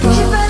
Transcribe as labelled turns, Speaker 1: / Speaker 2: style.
Speaker 1: 你是。